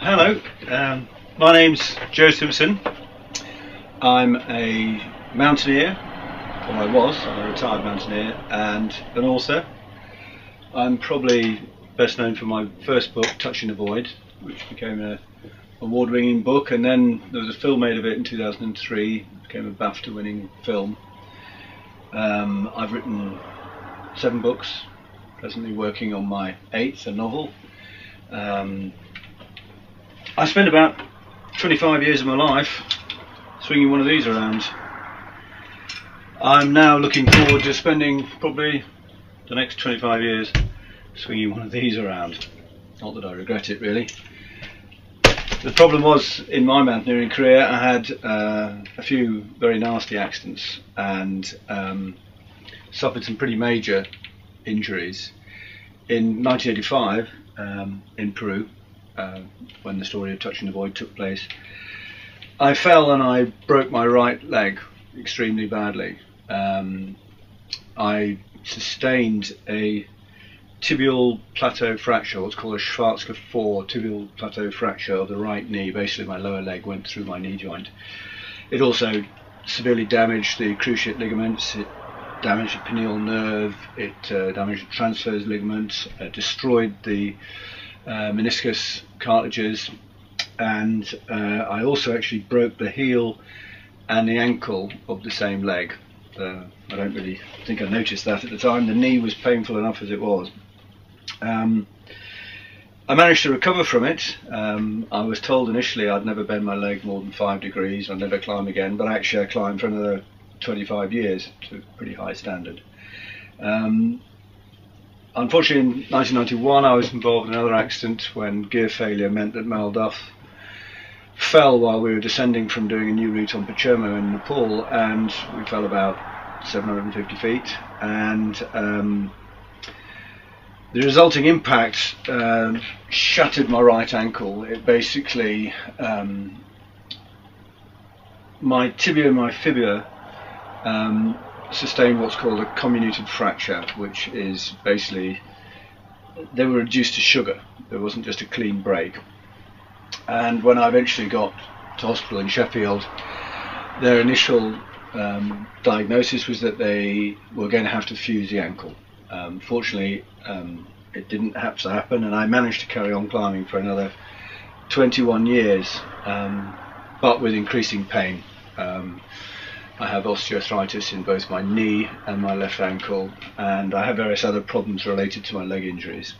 Hello, um, my name's Joe Simpson. I'm a mountaineer, or I was, I'm a retired mountaineer, and an author. I'm probably best known for my first book, Touching the Void, which became an award-winning book, and then there was a film made of it in 2003, it became a BAFTA-winning film. Um, I've written seven books, presently working on my eighth, a novel. Um, I spent about 25 years of my life swinging one of these around. I'm now looking forward to spending probably the next 25 years swinging one of these around. Not that I regret it really. The problem was in my mountaineering career I had uh, a few very nasty accidents and um, suffered some pretty major injuries. In 1985 um, in Peru uh, when the story of Touching the Void took place. I fell and I broke my right leg extremely badly. Um, I sustained a tibial plateau fracture, what's called a Schatzker 4 tibial plateau fracture of the right knee. Basically, my lower leg went through my knee joint. It also severely damaged the cruciate ligaments. It damaged the peroneal nerve. It uh, damaged the transverse ligaments. Uh, destroyed the uh, meniscus cartilages, and uh, I also actually broke the heel and the ankle of the same leg. Uh, I don't really think I noticed that at the time. The knee was painful enough as it was. Um, I managed to recover from it. Um, I was told initially I'd never bend my leg more than five degrees, I'd never climb again, but actually I climbed for another 25 years to a pretty high standard. Um, Unfortunately, in 1991, I was involved in another accident when gear failure meant that Mal Duff fell while we were descending from doing a new route on Pachermo in Nepal, and we fell about 750 feet. And um, the resulting impact uh, shattered my right ankle. It basically um, my tibia and my fibula um, sustained what's called a comminuted fracture, which is basically they were reduced to sugar. There wasn't just a clean break. And when I eventually got to hospital in Sheffield, their initial um, diagnosis was that they were going to have to fuse the ankle. Um, fortunately, um, it didn't have to happen, and I managed to carry on climbing for another 21 years, um, but with increasing pain. Um, I have osteoarthritis in both my knee and my left ankle, and I have various other problems related to my leg injuries.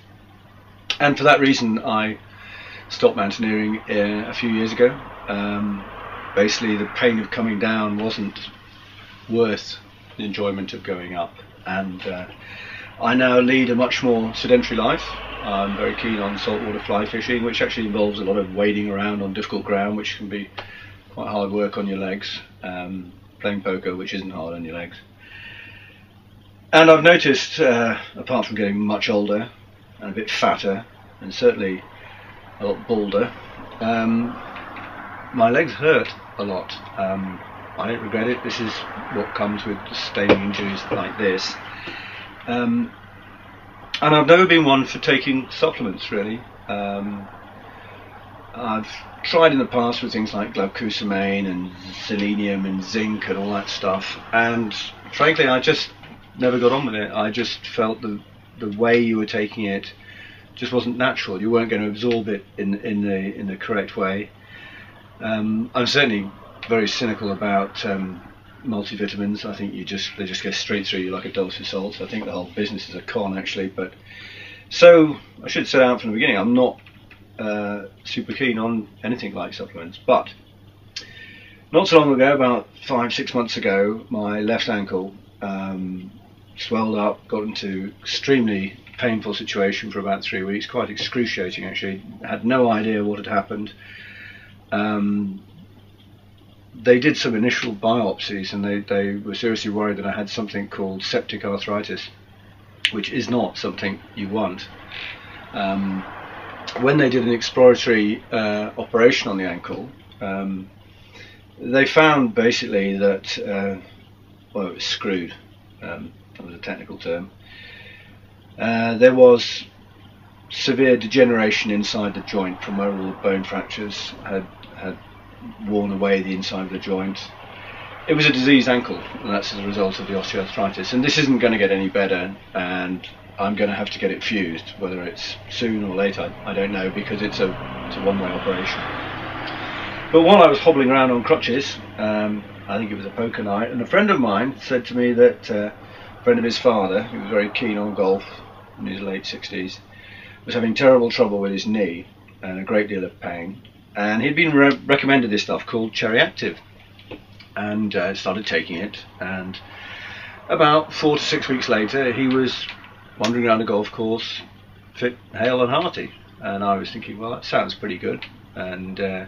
And for that reason, I stopped mountaineering uh, a few years ago. Um, basically, the pain of coming down wasn't worth the enjoyment of going up, and uh, I now lead a much more sedentary life. I'm very keen on saltwater fly fishing, which actually involves a lot of wading around on difficult ground, which can be quite hard work on your legs. Um, playing poker, which isn't hard on your legs. And I've noticed, uh, apart from getting much older and a bit fatter, and certainly a lot balder, um, my legs hurt a lot. Um, I don't regret it. This is what comes with sustaining injuries like this. Um, and I've never been one for taking supplements, really. Um, I've tried in the past with things like glucosamine and selenium and zinc and all that stuff, and frankly, I just never got on with it. I just felt the the way you were taking it just wasn't natural. You weren't going to absorb it in in the in the correct way. Um, I'm certainly very cynical about um, multivitamins. I think you just they just go straight through you like a dose of salt. I think the whole business is a con actually. But so I should set out from the beginning. I'm not uh, super keen on anything like supplements. But not so long ago, about five, six months ago, my left ankle um, swelled up, got into extremely painful situation for about three weeks, quite excruciating actually. Had no idea what had happened. Um, they did some initial biopsies and they, they were seriously worried that I had something called septic arthritis, which is not something you want. Um, when they did an exploratory uh, operation on the ankle, um, they found basically that, uh, well, it was screwed. Um, that was a technical term. Uh, there was severe degeneration inside the joint from where all the bone fractures had, had worn away the inside of the joint. It was a diseased ankle, and that's as a result of the osteoarthritis. And this isn't going to get any better, and I'm going to have to get it fused, whether it's soon or late, I, I don't know, because it's a, it's a one-way operation. But while I was hobbling around on crutches, um, I think it was a poker night, and a friend of mine said to me that uh, a friend of his father, who was very keen on golf in his late 60s, was having terrible trouble with his knee and a great deal of pain. And he'd been re- recommended this stuff called Cherry Active, and uh, started taking it. And about four to six weeks later, he was wandering around a golf course, fit, hale, and hearty. And I was thinking, well, that sounds pretty good. And uh,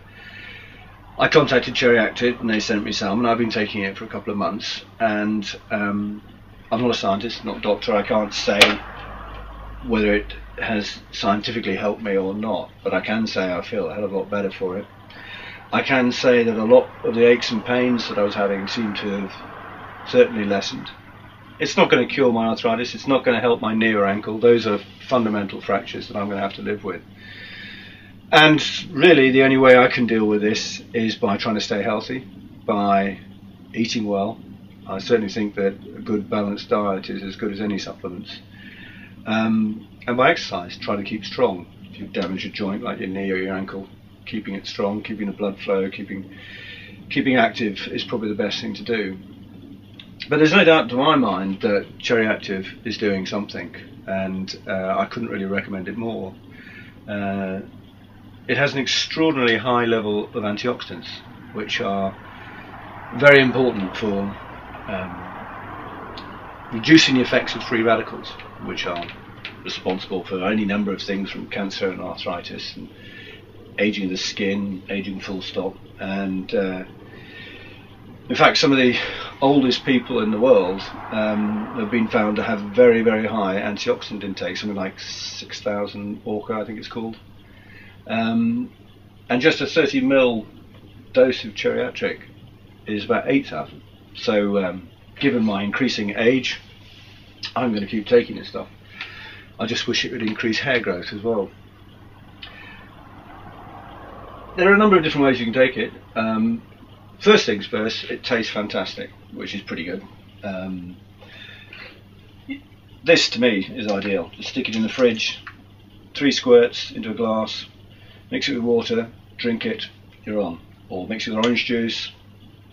I contacted Cherry Active, and they sent me some, and I've been taking it for a couple of months. And um, I'm not a scientist, not a doctor. I can't say whether it has scientifically helped me or not, but I can say I feel a hell of a lot better for it. I can say that a lot of the aches and pains that I was having seem to have certainly lessened. It's not going to cure my arthritis, it's not going to help my knee or ankle. Those are fundamental fractures that I'm going to have to live with. And really, the only way I can deal with this is by trying to stay healthy, by eating well. I certainly think that a good balanced diet is as good as any supplements. Um, and by exercise, try to keep strong. If you damage a joint like your knee or your ankle, keeping it strong, keeping the blood flow, keeping keeping active is probably the best thing to do. But there's no doubt to my mind that Cherry Active is doing something, and uh, I couldn't really recommend it more. Uh, it has an extraordinarily high level of antioxidants, which are very important for um, reducing the effects of free radicals, which are responsible for any number of things from cancer and arthritis and aging of the skin, aging full stop. And uh, in fact, some of the oldest people in the world um, have been found to have very, very high antioxidant intake, something like 6,000 ORAC, I think it's called. Um, and just a 30 ml dose of Cherry Active is about 8,000. So, um, given my increasing age, I'm going to keep taking this stuff. I just wish it would increase hair growth as well. There are a number of different ways you can take it. Um, first things first, it tastes fantastic, which is pretty good. Um, this to me is ideal. Just stick it in the fridge, three squirts into a glass, mix it with water, drink it, you're on. Or mix it with orange juice,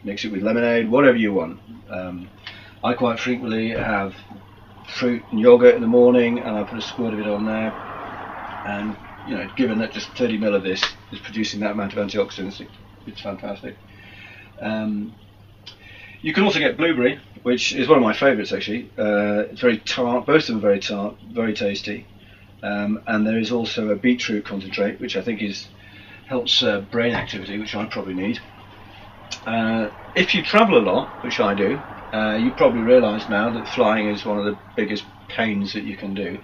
mix it with lemonade, whatever you want. Um, I quite frequently have fruit and yogurt in the morning, and I put a squirt of it on there. And you know, given that just 30 ml of this is producing that amount of antioxidants, it, it's fantastic. Um, you can also get blueberry, which is one of my favourites actually. Uh, it's very tart, both of them are very tart, very tasty. Um, and there is also a beetroot concentrate, which I think is helps uh, brain activity, which I probably need. Uh, if you travel a lot, which I do, uh, you probably realise now that flying is one of the biggest pains that you can do.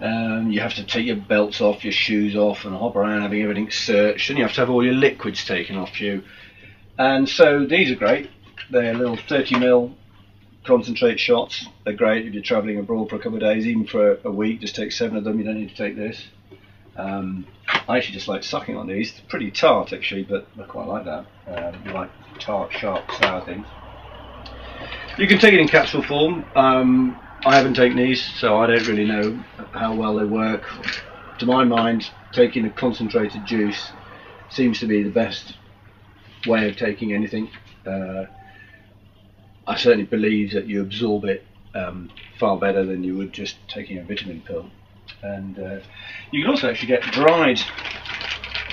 Um, you have to take your belts off, your shoes off, and hop around having everything searched, and you have to have all your liquids taken off you. And so these are great. They're little 30 ml concentrate shots. They're great if you're travelling abroad for a couple of days, even for a week. Just take seven of them. You don't need to take this. Um, I actually just like sucking on these. It's pretty tart actually, but I quite like that. Um, you like tart, sharp, sour things. You can take it in capsule form. Um, I haven't taken these, so I don't really know how well they work. To my mind, taking a concentrated juice seems to be the best way of taking anything. Uh, I certainly believe that you absorb it um, far better than you would just taking a vitamin pill. And uh, you can also actually get dried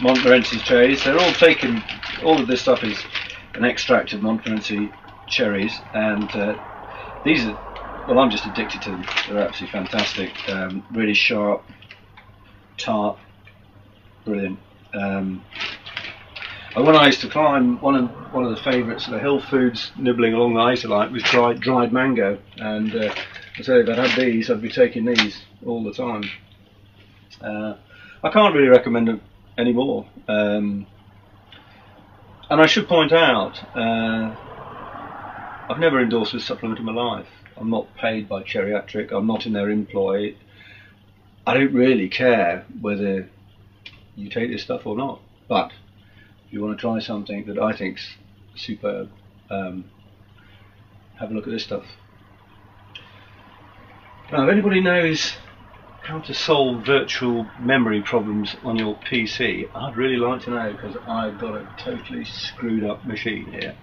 Montmorency cherries. They're all taken, all of this stuff is an extract of Montmorency cherries, and uh, these are. Well, I'm just addicted to them. They're absolutely fantastic. Um, really sharp, tart, brilliant. Um, and when I used to climb, one of one of the favourites of the hill foods nibbling along the isolite was dried dried mango. And uh, I you, if I'd had these, I'd be taking these all the time. Uh, I can't really recommend them anymore. Um, and I should point out, uh, I've never endorsed this supplement in my life. I'm not paid by Cherry Active. I'm not in their employ. I don't really care whether you take this stuff or not. But if you want to try something that I think's superb, um, have a look at this stuff. Now, if anybody knows how to solve virtual memory problems on your PC, I'd really like to know because I've got a totally screwed up machine here.